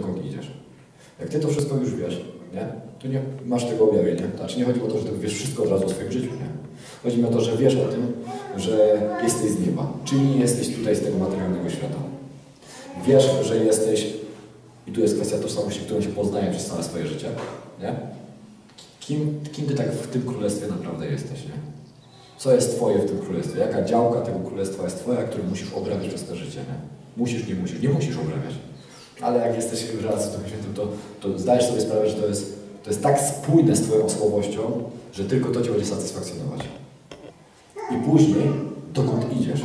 dokąd idziesz. Jak ty to wszystko już wiesz, nie? To nie masz tego objawienia. Znaczy nie chodzi o to, że ty wiesz wszystko od razu o swoim życiu, nie? Chodzi mi o to, że wiesz o tym, że jesteś z nieba. Czyli nie jesteś tutaj z tego materialnego świata. Wiesz, że jesteś, i tu jest kwestia tożsamości, którą się poznaje przez całe swoje życie, nie? Kim, kim ty tak w tym królestwie naprawdę jesteś, nie? Co jest twoje w tym królestwie? Jaka działka tego królestwa jest twoja, którą musisz obrabiać przez to życie, nie? Musisz, nie musisz, nie musisz obrabiać. Ale jak jesteś w relacji z Duchem Świętym, to, to zdajesz sobie sprawę, że to jest, to jest tak spójne z Twoją osobowością, że tylko to Cię będzie satysfakcjonować. I później, dokąd idziesz.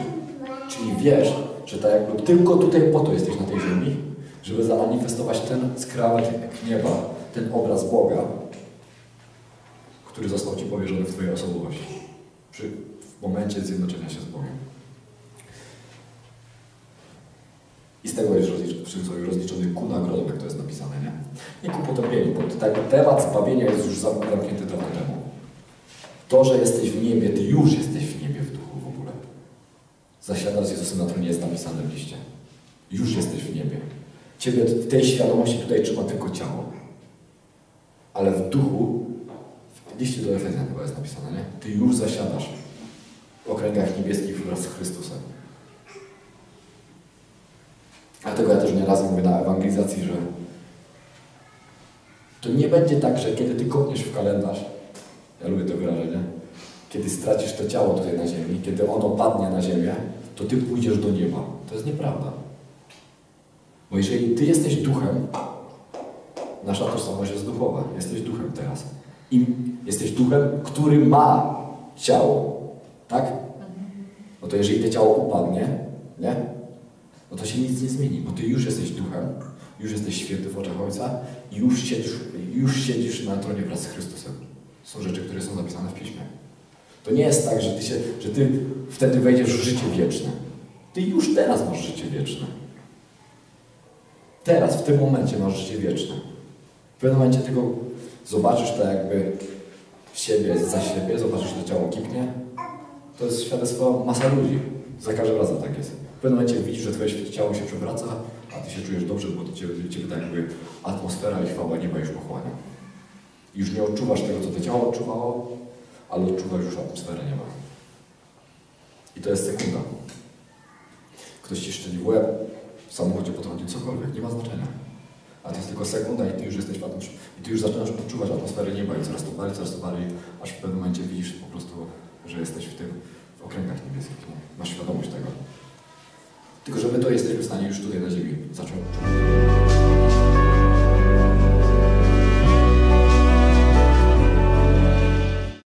Czyli wiesz, że tak jakby tylko tutaj po to jesteś na tej ziemi, żeby zamanifestować ten skrawek nieba, ten obraz Boga, który został Ci powierzony w Twojej osobowości. Przy, w momencie zjednoczenia się z Bogiem. I z tego jest rozliczony, rozliczony ku nagrodom, jak to jest napisane, nie? Nie ku potępieniu, bo tak temat zbawienia jest już zamknięty dawno temu. To, że jesteś w niebie, Ty już jesteś w niebie w duchu w ogóle. Zasiadasz z Jezusem na tronie jest napisane w liście. Już jesteś w niebie. Ciebie w tej świadomości tutaj trzyma tylko ciało. Ale w duchu, w liście do Efezjan chyba jest napisane, nie? Ty już zasiadasz w okręgach niebieskich wraz z Chrystusem. Dlatego ja też nieraz mówię na ewangelizacji, że to nie będzie tak, że kiedy Ty kopniesz w kalendarz, ja lubię to wyrażenie, kiedy stracisz to ciało tutaj na ziemi, kiedy ono padnie na ziemię, to Ty pójdziesz do nieba. To jest nieprawda. Bo jeżeli Ty jesteś duchem, nasza tożsamość jest duchowa. Jesteś duchem teraz. I jesteś duchem, który ma ciało. Tak? No to jeżeli to ciało upadnie, nie? No to się nic nie zmieni, bo Ty już jesteś duchem, już jesteś święty w oczach Ojca i już siedzisz, już siedzisz na tronie wraz z Chrystusem. Są rzeczy, które są zapisane w Piśmie. To nie jest tak, że ty, się, że ty wtedy wejdziesz w życie wieczne. Ty już teraz masz życie wieczne. Teraz, w tym momencie masz życie wieczne. W pewnym momencie tylko zobaczysz to jakby siebie za siebie, zobaczysz, że ciało kipnie. To jest świadectwo masa ludzi. Za każdym razem tak jest. Pewnym momencie widzisz, że twoje ciało się przewraca, a ty się czujesz dobrze, bo ciebie, ciebie tak jakby atmosfera i chwała nieba już pochłania. Już nie odczuwasz tego, co to ciało odczuwało, ale odczuwasz już atmosferę nieba. I to jest sekunda. Ktoś ci szczeli w łeb, w samochodzie podchodzi, cokolwiek, nie ma znaczenia. A to jest tylko sekunda i ty już jesteś w. I ty już zaczynasz odczuwać atmosferę nieba i coraz to bardziej, coraz to bardziej, aż w pewnym momencie widzisz po prostu, że jesteś w tym, w okręgach niebieskich. Tylko, że my to jesteśmy w stanie już tutaj na Ziemi zacząć.